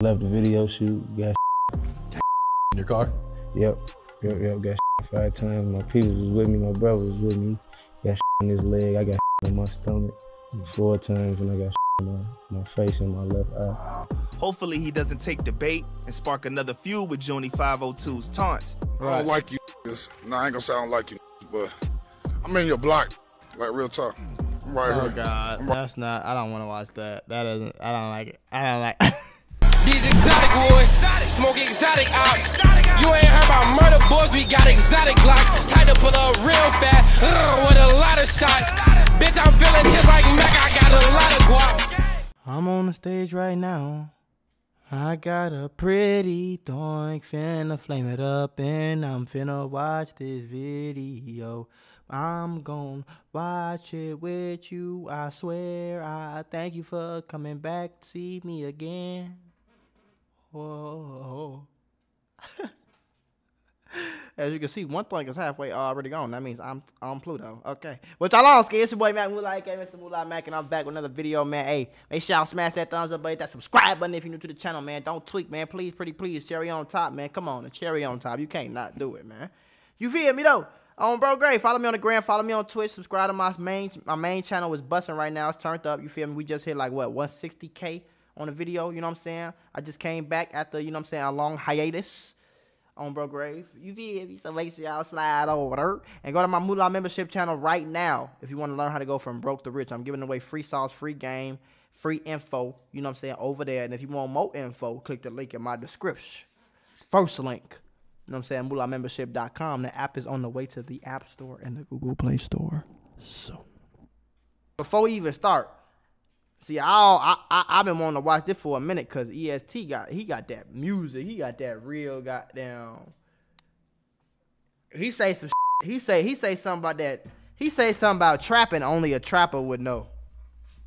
Left the video shoot, got in your car? Yep, yep, yep, got five times. My people was with me, my brother was with me. Got in his leg, I got in my stomach hmm. four times, and I got my, my face and my left eye. Hopefully he doesn't take the bait and spark another feud with Junie 502's taunts. I don't like you. Nah, I ain't gonna say I don't like you, but I'm in your block, like real talk. I'm right oh here. God, that's not. I don't want to watch that. That isn't. I don't like it. I don't like. These exotic smoking exotic. You ain't heard about murder boys, we got exotic glocks. Real with a lot of shots. Bitch, I'm feeling just like Mac, I got a lot of guap. I'm on the stage right now. I got a pretty doink, finna flame it up, and I'm finna watch this video. I'm gonna watch it with you. I swear. I thank you for coming back to see me again. Whoa. As you can see, one thing is halfway already gone. That means I'm on Pluto. Okay. Which I lost, It's your boy Mac Mula, aka Mr. Mula Mac, and I'm back with another video, man. Hey, make sure y'all smash that thumbs up, buddy. That subscribe button if you're new to the channel, man. Don't tweak, man. Please, pretty please. Cherry on top, man. Come on, a cherry on top. You can't not do it, man. You feel me though? On bro Gray. Follow me on the gram, follow me on Twitch, subscribe to my main my main channel is busting right now. It's turned up. You feel me? We just hit like what 160k on the video, you know what I'm saying? I just came back after, you know what I'm saying, a long hiatus on Bro Grave. You feel me? So make sure y'all slide over and go to my Mula membership channel right now if you want to learn how to go from broke to rich. I'm giving away free sauce, free game, free info, you know what I'm saying, over there. And if you want more info, click the link in my description. First link. You know what I'm saying? MulaMembership.com. The app is on the way to the App Store and the Google Play Store So, Before we even start, See, I I I have been wanting to watch this for a minute because EST got he got that music, he got that real goddamn. He say some. Shit. He say he say something about that. He say something about trapping. Only a trapper would know.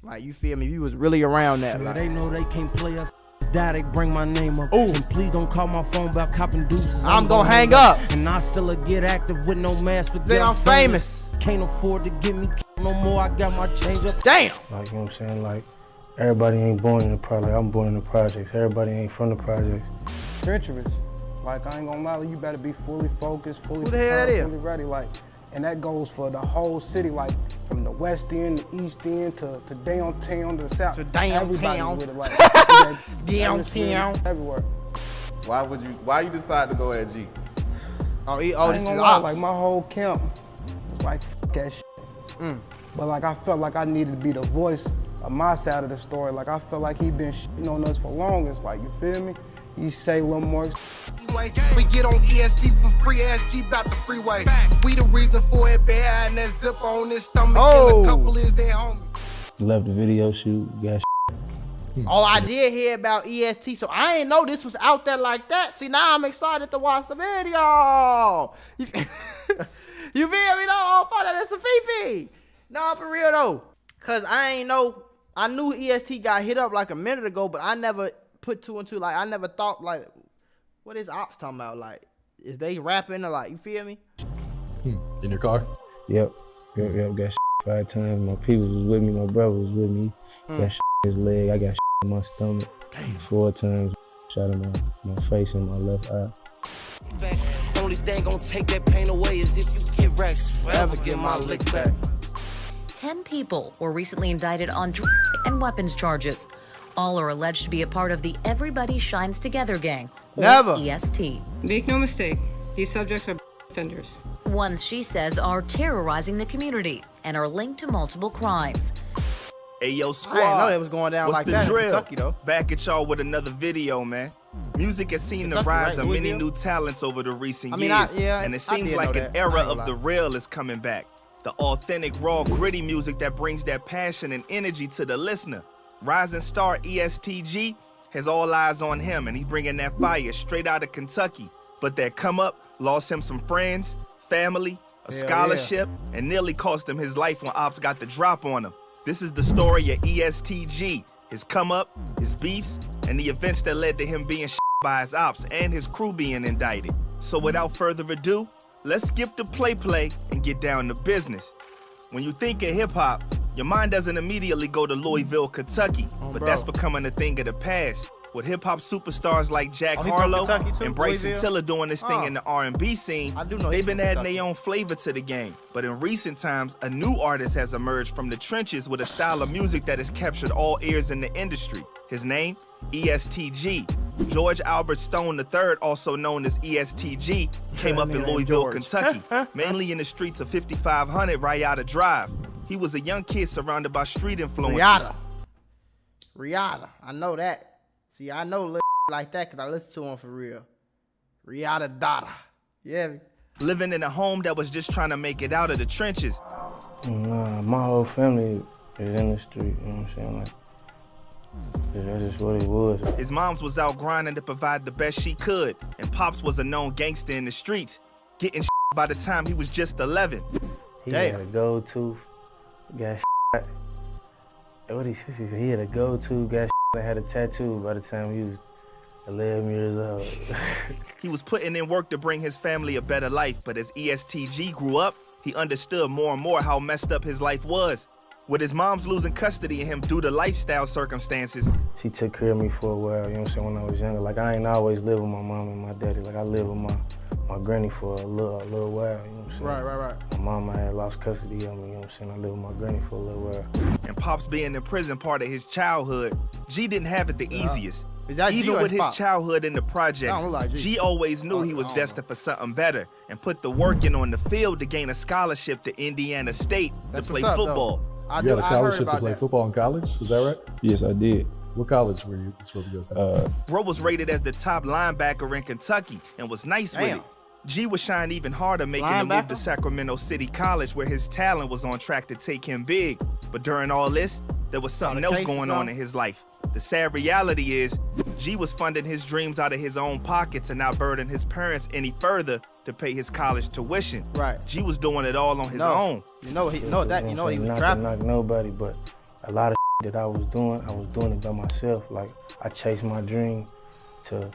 Like you feel me? You was really around that. Like. They know they can't play us. Daddy, bring my name up. Ooh. And please don't call my phone about copping deuces. I'm, I'm gonna hang up. And I still get active with no mask for Then I'm famous. famous. Can't afford to give me no more. I got my change up. Damn. Like you know what I'm saying? Like everybody ain't born in the project. I'm born in the projects. Everybody ain't from the projects. Treacherous. Like I ain't gonna lie, you better be fully focused, fully Who the hell prepared, fully ready. Like, and that goes for the whole city. Like from the west end, the east end to, to downtown to the south. To downtown. Everybody with it. Like downtown. Everywhere. Why would you? Why you decide to go at G? Oh, he, oh, this is lie, like my whole camp was like that shit. Mm. But like I felt like I needed to be the voice of my side of the story. Like I felt like he been shitting on us for long. longest. Like you feel me? You say a little more. We get on EST for free SG about the freeway. We the reason for it bad and that zip on his stomach. Oh. And a couple is their homies. Left the video shoot, got Oh, I did hear about EST, so I ain't know this was out there like that. See, now I'm excited to watch the video. You, you feel me? though? Oh, fuck that, that's a Fifi. No, for real though. Cause I ain't know I knew EST got hit up like a minute ago, but I never put two and two. Like I never thought like, what is ops talking about? Like, is they rapping or like you feel me? Hmm. In your car? Yep, yep, yep. Got five times. My people was with me. My brother was with me. Mm. Got in his leg. I got in my stomach. Damn. Four times. Shot in my, my face and my left eye. Only thing gonna take that pain away is if you get racks. Forever get my lick back. 10 people were recently indicted on drug and weapons charges. All are alleged to be a part of the Everybody Shines Together gang, or Never. EST. Make no mistake, these subjects are offenders. Ones she says are terrorizing the community and are linked to multiple crimes. Hey yo, squad. I didn't know that was going down What's like the that drill? Kentucky, though. Back at y'all with another video, man. Music has seen Kentucky, the rise right? of many new talents over the recent I mean, years, I, yeah, and it seems like an era of the real is coming back. The authentic, raw, gritty music that brings that passion and energy to the listener. Rising star ESTG has all eyes on him, and he's bringing that fire straight out of Kentucky. But that come up lost him some friends, family, a Hell scholarship, yeah. and nearly cost him his life when Ops got the drop on him. This is the story of ESTG, his come up, his beefs, and the events that led to him being by his Ops and his crew being indicted. So without further ado, Let's skip the play play and get down to business. When you think of hip hop, your mind doesn't immediately go to Louisville, Kentucky, oh, but bro. that's becoming a thing of the past. With hip hop superstars like Jack Oh, Harlow too, and Bryson Louisville? Tiller doing this thing Oh. in the R&B scene, I do know they've been adding their own flavor to the game. But in recent times, a new artist has emerged from the trenches with a style of music that has captured all ears in the industry. His name, ESTG. George Albert Stone III, also known as ESTG, came up in Louisville, George. Kentucky, mainly in the streets of 5500 Riata Drive. He was a young kid surrounded by street influences. Riata. Rihanna. I know that. See, I know little like that because I listen to him for real. Rihanna Dada. Yeah. living in a home that was just trying to make it out of the trenches. Nah, my whole family is in the street, you know what I'm saying? Like, that's just what it was. His mom's was out grinding to provide the best she could, and Pops was a known gangster in the streets, getting by the time he was just 11. He Damn. had a go-to, got shot. What he, he had a go-to, got shot, had a tattoo by the time he was 11 years old. He was putting in work to bring his family a better life, but as ESTG grew up, he understood more and more how messed up his life was. With his mom's losing custody of him due to lifestyle circumstances, she took care of me for a while, you know what I'm saying, when I was younger. Like, I ain't always lived with my mom and my daddy. Like, I lived with my, my granny for a little, a little while, you know what I'm saying? Right, right, right. My mama had lost custody of me, you know what I'm saying? I lived with my granny for a little while. and Pops being in prison part of his childhood, G didn't have it the easiest. Is that Even or with his his Pop? childhood in the I projects, like G. G always knew he was I don't destined for something better and put the work in on the field to gain a scholarship to Indiana State That's to play what's up, though. football. I You do. got a I heard scholarship to play that. football in college. Is that right? Yes, I did. What college were you supposed to go to? Uh, Bro was rated as the top linebacker in Kentucky and was nice with it. G was shine even harder making the move to Sacramento City College where his talent was on track to take him big. But during all this, there was something else going on in his life. The sad reality is, G was funding his dreams out of his own pockets and not burden his parents any further to pay his college tuition. Right. G was doing it all on his No. own. You know he you know that you know he was not trapping. to knock nobody, but a lot of that I was doing, I was doing it by myself. Like I chased my dream to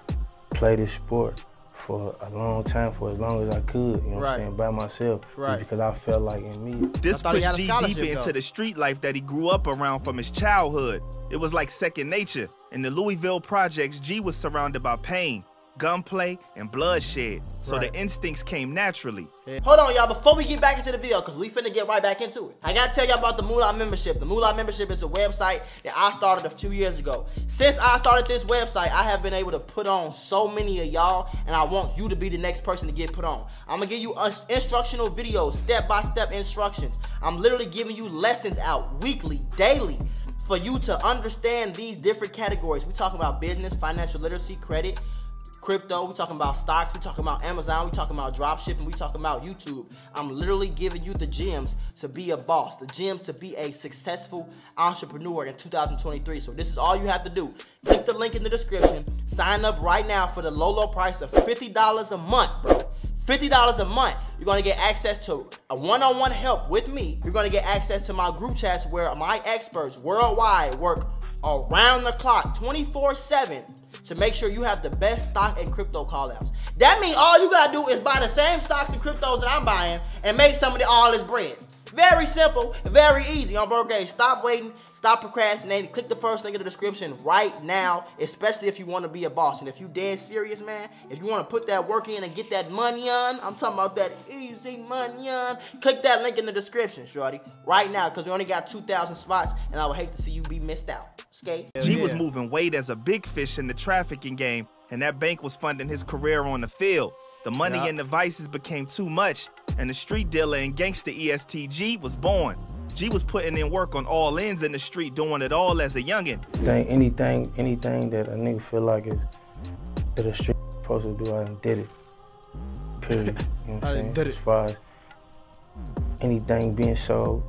play this sport for a long time, for as long as I could. You know what I'm saying? By myself, Right. because I felt like in me. This I thought he pushed had a G scholarship, deeper into though. the street life that he grew up around from his childhood. It was like second nature. In the Louisville projects, G was surrounded by pain, gunplay, and bloodshed. So Right. the instincts came naturally. Hold on, y'all. Before we get back into the video, because we finna get right back into it, I gotta tell y'all about the Mula membership. The Mula membership is a website that I started a few years ago. Since I started this website, I have been able to put on so many of y'all, and I want you to be the next person to get put on. I'm gonna give you instructional videos, step by step instructions. I'm literally giving you lessons out weekly, daily. For you to understand these different categories. We talk about business, financial literacy, credit, crypto, we talking about stocks, we talking about Amazon, we talking about drop shipping, we talking about YouTube. I'm literally giving you the gems to be a boss, the gems to be a successful entrepreneur in 2023. So this is all you have to do. Click the link in the description, sign up right now for the low, low price of $50 a month, bro. $50 a month, you're gonna get access to a one-on-one help with me. You're gonna get access to my group chats where my experts worldwide work around the clock, 24-7, to make sure you have the best stock and crypto call-outs. That means all you gotta do is buy the same stocks and cryptos that I'm buying and make some of the all this bread. Very simple, very easy on Bro. Stop waiting, stop procrastinating. Click the first link in the description right now, especially if you want to be a boss. And if you dead serious, man, if you want to put that work in and get that money on, I'm talking about that easy money on. Click that link in the description, shorty, right now, because we only got 2,000 spots, and I would hate to see you be missed out. Skate. G was moving weight as a big fish in the trafficking game, and that bank was funding his career on the field. The money Yup. and the vices became too much, and the street dealer and gangster ESTG was born. G was putting in work on all ends in the street, doing it all as a youngin'. Think anything, anything that a nigga feel like is that a street supposed to do, I done did it. Period. You know what I I'm saying? did As far as anything being sold,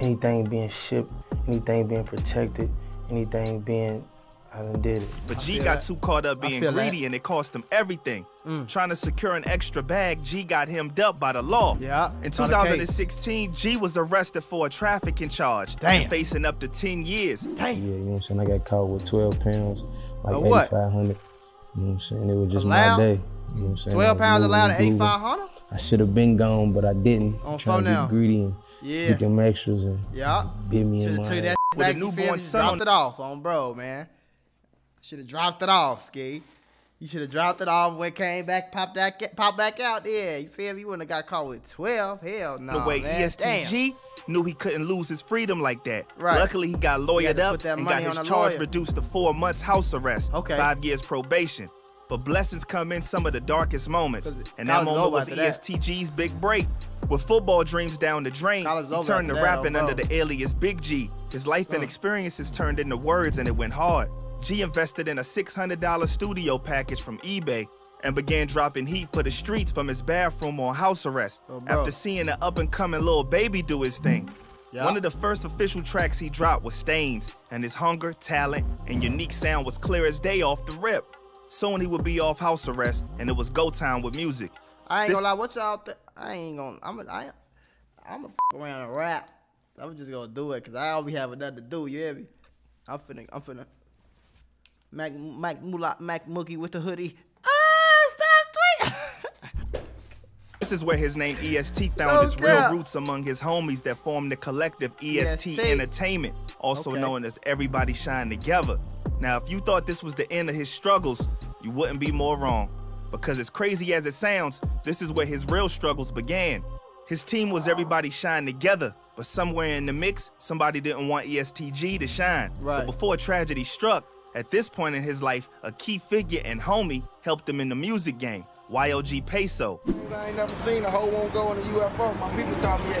anything being shipped, anything being protected, anything being, I done did it. But I G got that. too caught up being feel that. greedy and it cost him everything. Mm. Trying to secure an extra bag, G got hemmed up by the law. Yeah. In saw the case. 2016, G was arrested for a trafficking charge Damn. and facing up to 10 years. Damn. Yeah, you know what I'm saying? I got caught with 12 pounds, like 8,500. You know what I'm saying? It was just Allowed? my day. You know what I'm saying? 12 pounds allowed at 8,500? I should have been gone, but I didn't. On phone now. be greedy and Yeah. get them extras and Yeah. bit me in Should've my took that. With a back, you newborn son dropped it off on bro, man. Should have dropped it off, Ski. You should have dropped it off when it came back, popped that, pop back out there. You feel me? You wouldn't have got caught with 12. Hell no. the way man. ESTG Damn. knew he couldn't lose his freedom like that. Right. Luckily, he got He lawyered to up and got his charge lawyer. reduced to four months house arrest, Okay. five years probation. But blessings come in some of the darkest moments, and that moment was E after that. ESTG's big break. With football dreams down the drain, College he turned to rapping oh, under the alias Big G. His life and experiences turned into words, and it went hard. G invested in a $600 studio package from eBay and began dropping heat for the streets from his bathroom on house arrest Oh, after seeing the up and coming Lil Baby do his thing. Yeah. One of the first official tracks he dropped was Stains, and his hunger, talent, and unique sound was clear as day off the rip. Soon he would be off house arrest, and it was go time with music. I ain't This- gonna lie, what y'all think? I ain't gonna, I'm a, I, I'm a f around and rap. I'm just gonna do it, cause I always have nothing to do, you hear me? I'm finna, I'm finna, Mac, Mac, Moolah, Mac Mookie with the hoodie. Ah, stop tweeting! This is where his name EST found No its cap. real roots among his homies that formed the collective EST, EST. Entertainment, also Okay. known as Everybody Shine Together. Now, if you thought this was the end of his struggles, you wouldn't be more wrong. Because as crazy as it sounds, this is where his real struggles began. His team was Everybody Shine Together, but somewhere in the mix, somebody didn't want ESTG to shine. Right. But before tragedy struck, at this point in his life, a key figure and homie helped him in the music game, YLG Peso. I ain't never seen a hoe won't go in the UFO. My people call me a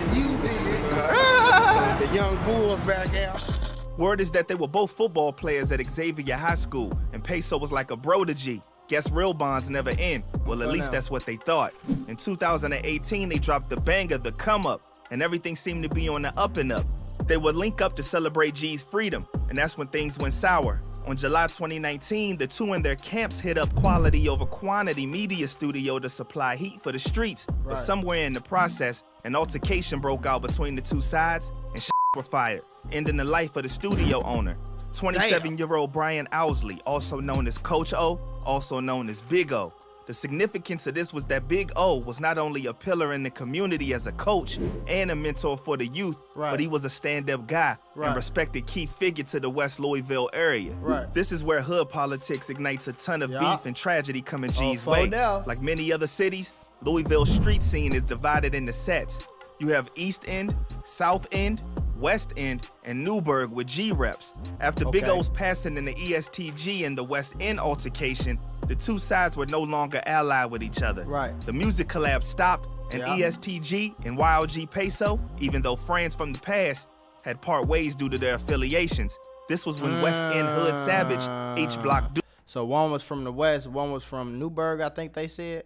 UD. the young bulls back out. Word is that they were both football players at Xavier High School, and Peso was like a bro to G. Guess real bonds never end. Well, at least that's what they thought. In 2018, they dropped the banger, The Come Up, and everything seemed to be on the up and up. They would link up to celebrate G's freedom, and that's when things went sour. On July 2019, the two and their camps hit up Quality Over Quantity Media Studio to supply heat for the streets. But somewhere in the process, an altercation broke out between the two sides, and were fired, ending the life of the studio owner. 27 year old Brian Owsley, also known as Coach O, also known as Big O. The significance of this was that Big O was not only a pillar in the community as a coach and a mentor for the youth, Right. but he was a stand up guy Right. and respected key figure to the West Louisville area. Right. This is where hood politics ignites a ton of Yeah. beef and tragedy coming oh, G's for way. now. Like many other cities, Louisville's street scene is divided into sets. You have East End, South End, West End, and Newburg with G reps. After Big O's passing in the ESTG and the West End altercation, the two sides were no longer allied with each other. Right. The music collab stopped, and Yeah. ESTG and YLG Peso, even though friends from the past, had part ways due to their affiliations. This was when West End Hood Savage, H Block ah. Duke, So one was from the west, one was from Newburg, I think they said.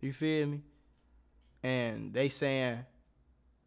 You feel me? And they saying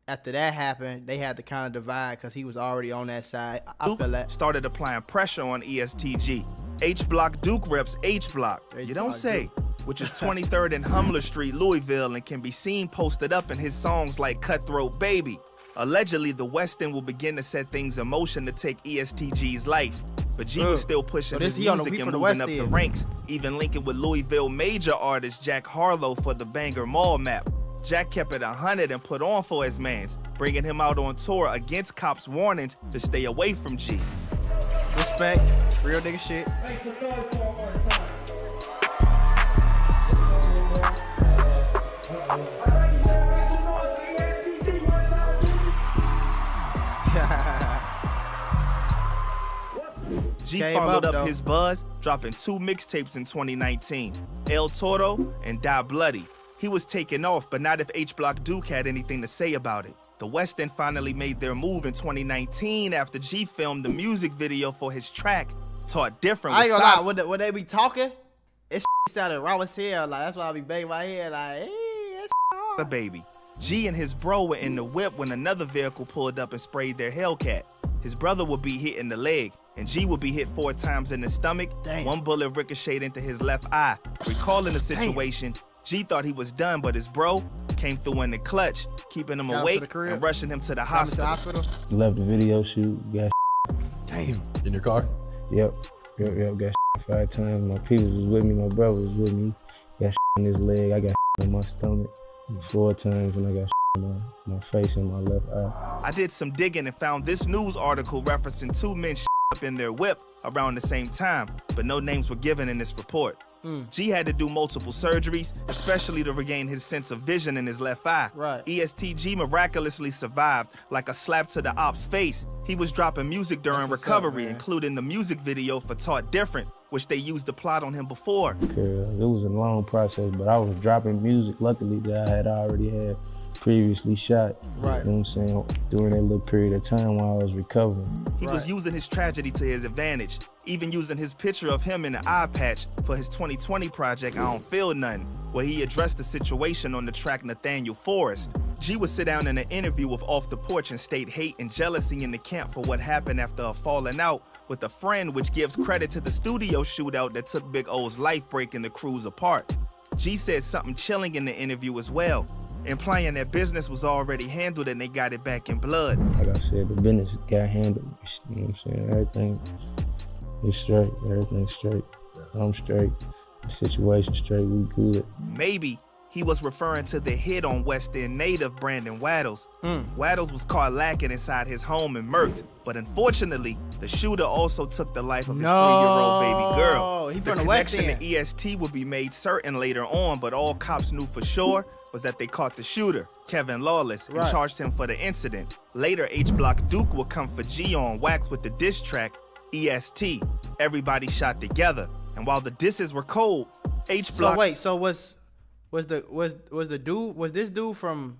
after that happened, they had to kind of divide because he was already on that side. I- Duke feel that. started applying pressure on ESTG. H Block Duke reps H Block. H You don't say. Which is 23rd and Humler Street, Louisville, and can be seen posted up in his songs like Cutthroat Baby. Allegedly, the West End will begin to set things in motion to take ESTG's life. But G was still pushing So his music and the moving up the ranks, even linking with Louisville major artist Jack Harlow for the Banger Mall map. Jack kept it 100 and put on for his mans, bringing him out on tour against cops' warnings to stay away from G. Respect, real nigga shit. G Came followed up, up, his buzz, dropping two mixtapes in 2019, El Toro and Die Bloody. He was taken off, but not if H Block Duke had anything to say about it. The West End finally made their move in 2019 after G filmed the music video for his track, Taught Different. I ain't gonna lie, when they, when they be talking, it sounded raw as hell. Like that's why I be banging my head like, hey, that's the baby. G and his bro were in the whip when another vehicle pulled up and sprayed their Hellcat. His brother would be hit in the leg, and G would be hit four times in the stomach. Damn. One bullet ricocheted into his left eye. Recalling the situation, G thought he was done, but his bro came through in the clutch, keeping him Got him awake the crib? and rushing him to the Got him to the hospital. hospital. Left the video shoot, got Damn. In your car? Yep. Yep, yep, got five times. My people was with me, my brother was with me. Got in his leg, I got in my stomach four times, and I got in my, my face and my left eye. I did some digging and found this news article referencing two men up in their whip around the same time, but no names were given in this report. Mm. G had to do multiple surgeries, especially to regain his sense of vision in his left eye. Right. ESTG miraculously survived like a slap to the op's face. He was dropping music during what's up, recovery, including the music video for Taught Different, which they used to plot on him before. Cause it was a long process, but I was dropping music. Luckily, that I had already had previously shot. Right. You know what I'm saying? During that little period of time while I was recovering. He was using his tragedy to his advantage, even using his picture of him in the eye patch for his 2020 project, I Don't Feel Nothing, where he addressed the situation on the track Nathaniel Forrest. G would sit down in an interview with Off the Porch and state hate and jealousy in the camp for what happened after a falling out with a friend, which gives credit to the studio shootout that took Big O's life breaking the crews apart. G said something chilling in the interview as well, implying that business was already handled and they got it back in blood. Like I said, the business got handled. You know what I'm saying? Everything is straight. Everything's straight. I'm straight. The situation straight. We good. Maybe he was referring to the hit on West End native Brandon Waddles. Hmm. Waddles was caught lacking inside his home and murked, but unfortunately, the shooter also took the life of his three-year-old baby girl. he the from the connection to EST would be made certain later on, but all cops knew for sure was that they caught the shooter, Kevin Lawless, and charged him for the incident. Later, H Block Duke would come for G on wax with the diss track EST. Everybody shot together, and while the disses were cold, H Block So wait, so was was the was was the dude was this dude from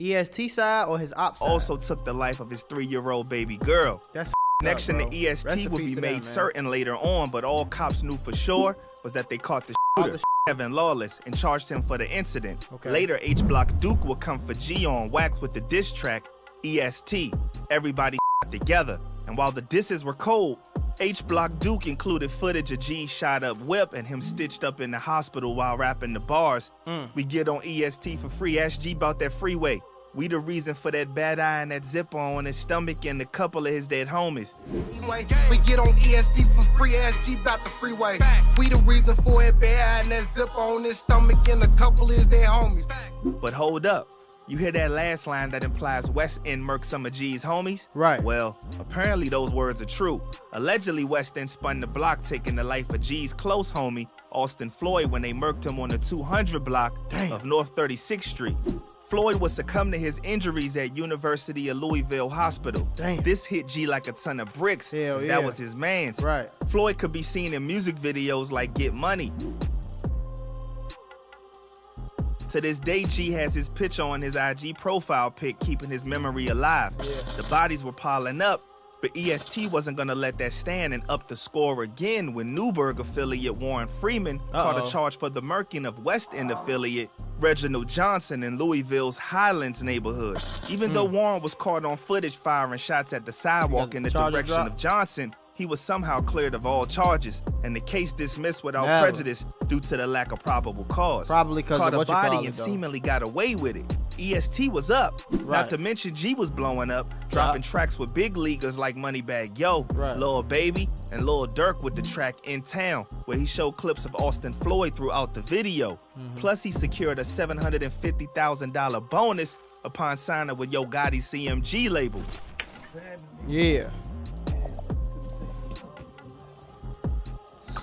EST side or his op side? also took the life of his three-year-old baby girl. That's Connection up, to. Rest EST in would be made them, certain later on, but all cops knew for sure was that they caught the shooter, Kevin Lawless, and charged him for the incident. Okay. Later, H Block Duke would come for G on wax with the diss track EST. Everybody together. And while the disses were cold, H Block Duke included footage of G shot up whip and him stitched up in the hospital while rapping the bars. Mm. We get on EST for free. Ask G about that freeway. We the reason for that bad eye and that zipper on his stomach and a couple of his dead homies. We get on EST for free ass G about the freeway. We the reason for it, bad eye and that zipper on his stomach and a couple of his dead homies. But hold up. You hear that last line that implies West End murked some of G's homies? Right. Well, apparently those words are true. Allegedly, West End spun the block, taking the life of G's close homie, Austin Floyd, when they murked him on the 200 block of North 36th Street. Floyd would succumb to his injuries at University of Louisville Hospital. Damn. This hit G like a ton of bricks, Hell yeah. that was his man's. Right. Floyd could be seen in music videos like Get Money. To this day, G has his picture on his IG profile pic, keeping his memory alive. The bodies were piling up, but EST wasn't gonna let that stand and up the score again when Newburg affiliate Warren Freeman caught Uh-oh. a charge for the murking of West End affiliate Reginald Johnson in Louisville's Highlands neighborhood. Even though hmm. Warren was caught on footage firing shots at the sidewalk in the direction of Johnson, he was somehow cleared of all charges, and the case dismissed without Never. prejudice due to the lack of probable cause. Probably 'cause caught a body and though. seemingly got away with it. EST was up. Right. Not to mention G was blowing up, dropping tracks with big leaguers like Moneybagg Yo, Right. Lil Baby, and Lil Durk with the track In Town, where he showed clips of Austin Floyd throughout the video. Mm-hmm. Plus, he secured a $750,000 bonus upon signing with Yo Gotti's CMG label. Yeah.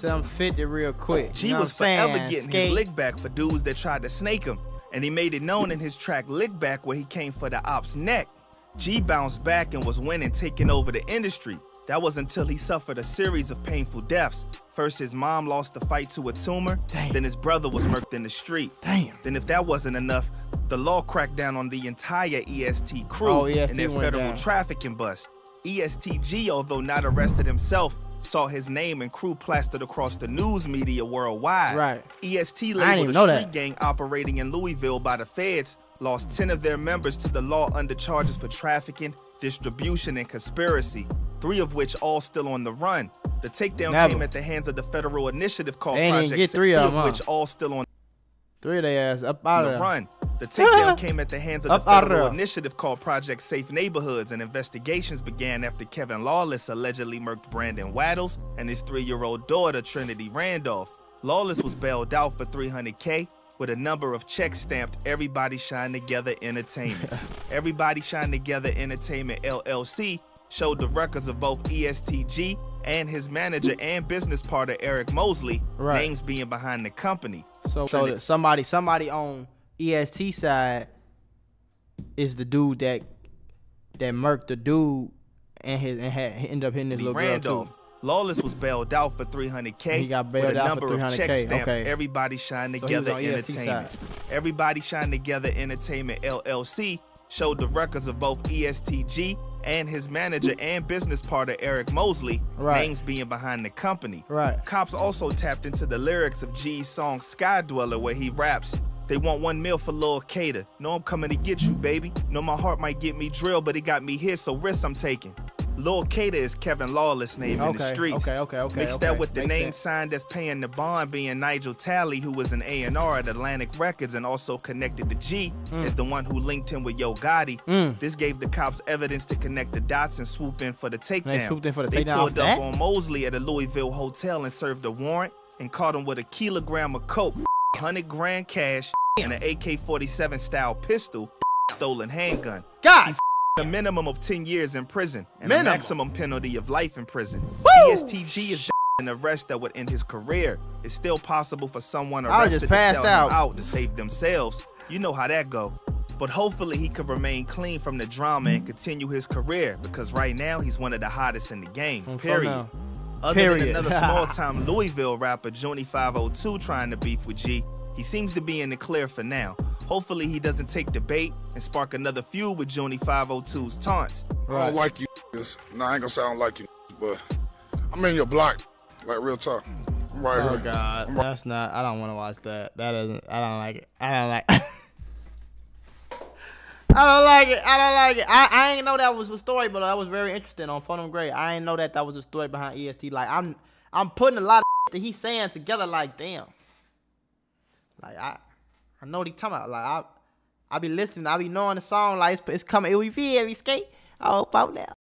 750 real quick. You know was forever saying? getting Skate. his lick back for dudes that tried to snake him, and he made it known in his track Lick Back where he came for the op's neck. G bounced back and was winning, taking over the industry. That was until he suffered a series of painful deaths. First, his mom lost the fight to a tumor, then his brother was murked in the street. Damn. Then, if that wasn't enough, the law cracked down on the entire EST crew Oh, EST and their federal down. trafficking bust. ESTG, although not arrested himself, saw his name and crew plastered across the news media worldwide. Right. EST labeled a street that. gang operating in Louisville by the feds lost 10 of their members to the law under charges for trafficking, distribution, and conspiracy, three of which all still on the run. The takedown Never. came at the hands of the federal initiative called They Project get three of them, which all still on Three of their ass up out the of there. run. The takedown came at the hands of the federal initiative called Project Safe Neighborhoods, and investigations began after Kevin Lawless allegedly murked Brandon Waddles and his three-year-old daughter Trinity Randolph. Lawless was bailed out for 300k, with a number of checks stamped Everybody Shine Together Entertainment. Everybody Shine Together Entertainment LLC showed the records of both ESTG and his manager and business partner Eric Mosley, Right. names being behind the company. So, so somebody somebody on EST side is the dude that that murked the dude and his and had ended up hitting his Lee little girl too. Lawless was bailed out for 300k. He got with a out number of 300K, checks stamped okay. Everybody Shine So Together EST Entertainment. Everybody Shine Together Entertainment LLC showed the records of both ESTG and his manager and business partner Eric Mosley, Right. names being behind the company. Right. Cops also tapped into the lyrics of G's song Sky Dweller where he raps, They want one meal for Lil Cater. Know I'm coming to get you, baby. Know my heart might get me drilled, but it got me here, so risks I'm taking. Lil Cater is Kevin Lawless' name in the streets. okay, okay, okay, Mix okay. that with the name sense. signed that's paying the bond being Nigel Talley, who was an A&R at Atlantic Records and also connected to G, Mm. is the one who linked him with Yo Gotti. Mm. This gave the cops evidence to connect the dots and swoop in for the takedown. They, swooped in for the they takedown pulled up that? on Mosley at a Louisville hotel and served a warrant and caught him with a kilogram of coke, 100 grand cash, and an AK-47 style pistol, stolen handgun. God. He's a minimum of 10 years in prison and Minimum. a maximum penalty of life in prison. ESTG is an arrest that would end his career. It's still possible for someone arrested just to passed sell out. out to save themselves. You know how that go. But hopefully he can remain clean from the drama and continue his career because right now he's one of the hottest in the game. Mm, for Period. Now. Other Period. than another small-time Louisville rapper, Joni 502, trying to beef with G, he seems to be in the clear for now. Hopefully he doesn't take the bait and spark another feud with Joni 502's taunts. I don't like you. niggas. Nah, I ain't gonna sound like you, but I'm in your block. Like real talk. I'm right Oh here. God, I'm right- that's not. I don't want to watch that. That isn't. I don't like it. I don't like. I don't like it. I don't like it. I, I ain't know that was a story, but that was very interesting on Fun and Great. I ain't know that that was a story behind EST. Like I'm, I'm putting a lot of that he's saying together. Like damn. Like I, I know what he talking about. Like I, I be listening. I be knowing the song. Like it's, it's coming. We feel every skate. I hope out now.